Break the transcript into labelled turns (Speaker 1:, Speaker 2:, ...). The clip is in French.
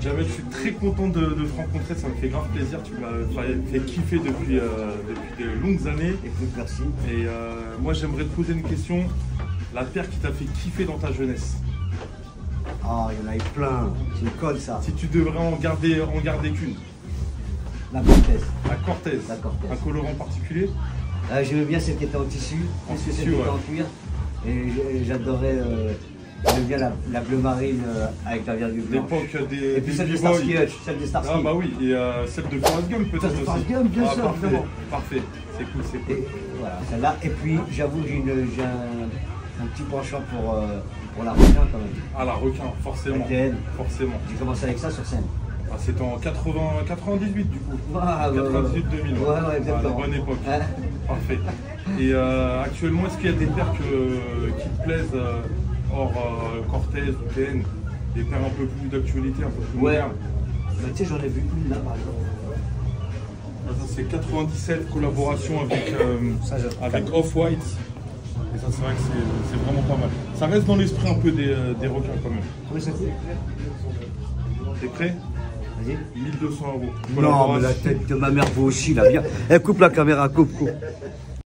Speaker 1: Jamel, je suis très content de, de te rencontrer, ça me fait grave plaisir. Tu m'as fait, kiffer depuis, euh, depuis de longues années.
Speaker 2: Écoute, merci.
Speaker 1: Et euh, moi, j'aimerais te poser une question. La paire qui t'a fait kiffer dans ta jeunesse,
Speaker 2: Ah, il y en a eu plein. C'est une colle, ça.
Speaker 1: si tu devrais en garder, en garder qu'une,
Speaker 2: La Cortez.
Speaker 1: la Cortez,
Speaker 2: La Cortez.
Speaker 1: un colorant particulier
Speaker 2: Euh, J'aimais bien celle qui était en tissu.
Speaker 1: En tissu, ouais.
Speaker 2: en cuir. Et j'adorais. Bien la, la bleu marine euh, avec la virgule blanche.
Speaker 1: L'époque des,
Speaker 2: Et puis
Speaker 1: des
Speaker 2: celle de
Speaker 1: B-boys.
Speaker 2: Starsky Hutch. Celle de Starsky.
Speaker 1: Ah bah oui, et euh, celle de Forrest Gump peut-être
Speaker 2: de
Speaker 1: aussi.
Speaker 2: Forrest Gump, bien
Speaker 1: Ah,
Speaker 2: sûr,
Speaker 1: parfait,
Speaker 2: évidemment.
Speaker 1: parfait, c'est cool, c'est cool.
Speaker 2: Et voilà, celle-là. Et puis, j'avoue que j'ai un, un petit penchant pour, euh, pour la requin quand même.
Speaker 1: Ah la requin, forcément,
Speaker 2: ATN.
Speaker 1: forcément.
Speaker 2: J'ai commencé avec ça sur scène.
Speaker 1: Ah, C'était en 80, 98 du coup.
Speaker 2: Ah, ouais, ouais,
Speaker 1: 98 2000.
Speaker 2: Ouais, ouais, exactement.
Speaker 1: la bonne époque.
Speaker 2: Hein
Speaker 1: Parfait. Et euh, actuellement, est-ce qu'il y a des paires que- qui te plaisent hors euh, Cortez ou TN Des paires un peu plus d'actualité, un peu plus
Speaker 2: Ouais.
Speaker 1: modernes
Speaker 2: tu sais, j'en ai vu une là par exemple.
Speaker 1: Ah, ça, C'est 97 collaboration avec, euh, avec Off-White. Et ça, c'est vrai que c'est- vraiment pas mal. Ça reste dans l'esprit un peu des, euh, des requins quand même.
Speaker 2: Comment ça
Speaker 1: T'es prêt
Speaker 2: Vas-y.
Speaker 1: 1200 euros.
Speaker 2: Non, mais la tête de ma mère vaut aussi là, viens. Eh, coupe la caméra, coupe, coupe.